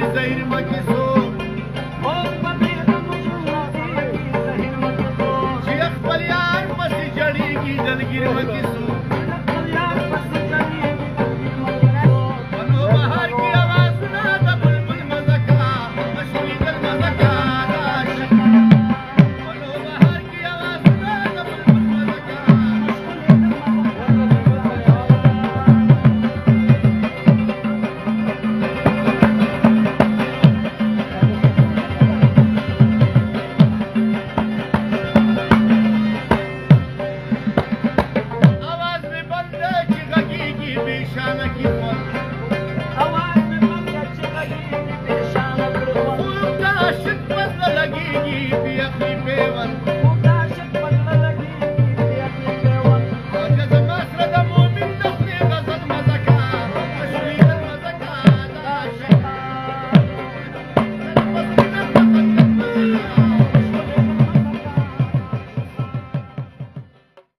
say to my kids? Krishna